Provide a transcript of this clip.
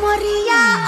Moria